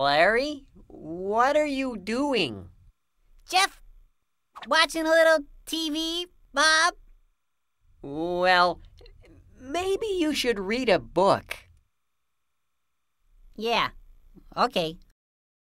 Larry, what are you doing? Jeff, watching a little TV, Bob? Well, maybe you should read a book. Yeah. Okay.